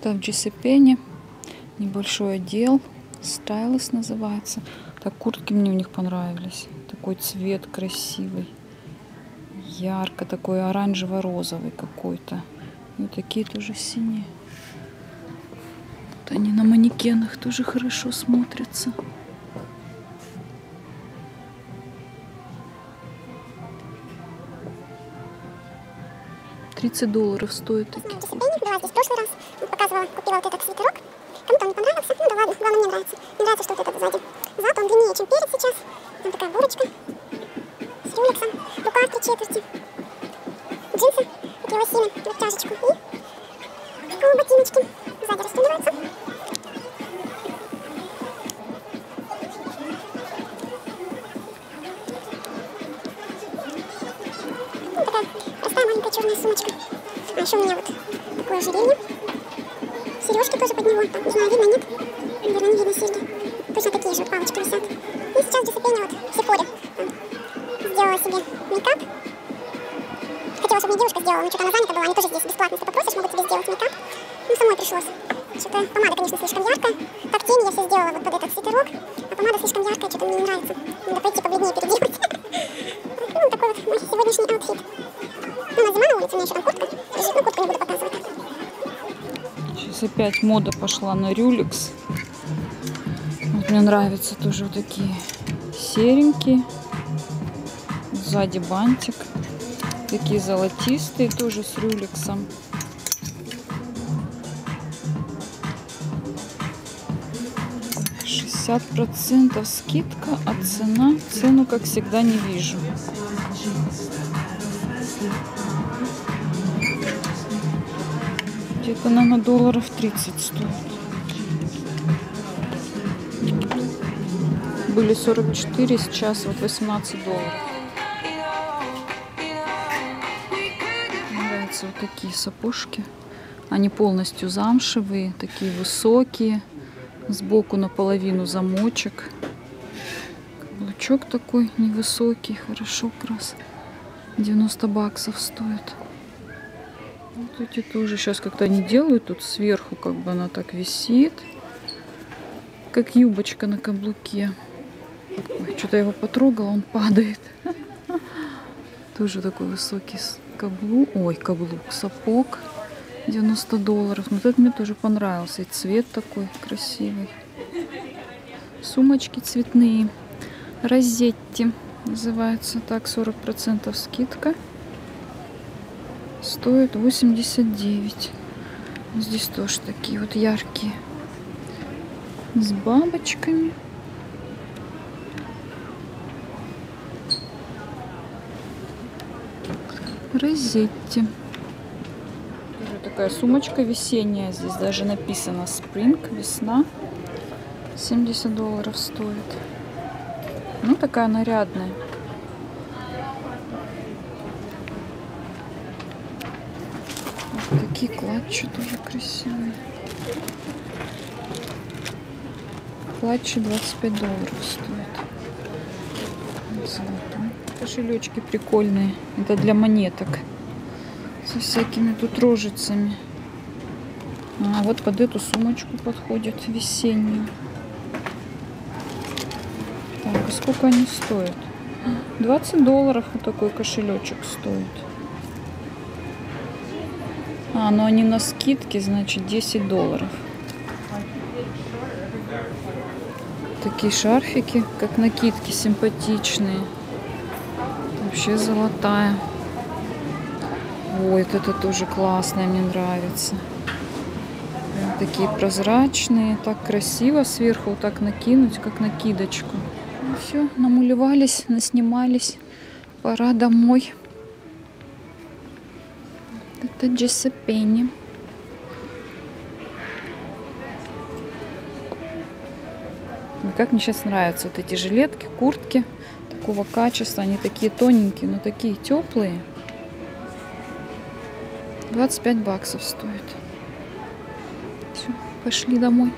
Это в Джисепене. Небольшой отдел. Стайлес называется. Так, куртки мне у них понравились. Такой цвет красивый. Ярко такой оранжево-розовый какой-то. И вот такие тоже синие. Вот они на манекенах тоже хорошо смотрятся. Тридцать долларов стоит такие. Дисциплине была здесь в прошлый раз. Показывала, купила вот этот свитерок. Кому-то он не понравился. Ну да ладно, главное мне нравится. Мне нравится, что вот этот сзади. Зад он длиннее, чем перед сейчас. Там такая бурочка. С рюлексом. Рука три четверти. Джинсы. Такие лосины. В обтяжечку. И такие такая простая маленькая черная сумочка. А еще у меня вот такое ожерелье. Сережки тоже под него. Там, не знаю, видно, нет? Наверное, не видно серьги. Точно такие же, вот палочки висят. И сейчас в Джозефине вот в Сефоре сделала себе мейкап. Хотела, чтобы мне девушка сделала, но что-то она занята была. Они тоже здесь бесплатно, если попросишь, могут тебе сделать мейкап. Ну, самой пришлось. Что-то помада, конечно, слишком яркая. Так, тень я все сделала вот под этот свитерок. А помада слишком яркая, что-то мне не нравится. Надо пойти побледнее переделать ну, такой вот мой сегодняшний outfit. Ну, на зима на улице, у меня еще там куртка. Ну, куртку не буду показывать. Сейчас опять мода пошла на рюликс. Вот мне нравятся тоже вот такие серенькие. Сзади бантик. Такие золотистые тоже с рюликсом. 60% скидка, а цена, цену, как всегда, не вижу. Где-то, на долларов 30 стоит. Были 44, сейчас вот 18 долларов. Мне нравятся вот такие сапожки. Они полностью замшевые, такие высокие. Сбоку наполовину замочек. Каблучок такой невысокий, хорошо как раз. 90 баксов стоит. Вот эти тоже сейчас как-то они делают. Тут сверху как бы она так висит. Как юбочка на каблуке. Что-то я его потрогала, он падает. Тоже такой высокий каблук. Ой, каблук, сапог. 90 долларов. Но этот мне тоже понравился. И цвет такой красивый. Сумочки цветные. Розетти называется так. 40% скидка. Стоит 89. Здесь тоже такие вот яркие. С бабочками. Розетти. Тоже такая сумочка весенняя. Здесь даже написано Spring, весна. 70 долларов стоит. Ну, такая нарядная. Вот такие клатчи тоже красивые. Клатчи 25 долларов. Золотой. Кошелечки прикольные. Это для монеток. Со всякими тут рожицами. А вот под эту сумочку подходит весеннюю. Так, а сколько они стоят? 20 долларов вот такой кошелечек стоит. А, ну они на скидке, значит 10 долларов. Такие шарфики, как накидки, симпатичные. Вообще золотая. Ой, вот это тоже классное, мне нравится. Прям Такие прозрачные, так красиво сверху вот так накинуть, как накидочку. Ну все, намулевались, наснимались. Пора домой. Это Джессепени. И как мне сейчас нравятся вот эти жилетки, куртки такого качества. Они такие тоненькие, но такие теплые. 25 баксов стоит. Все, пошли домой.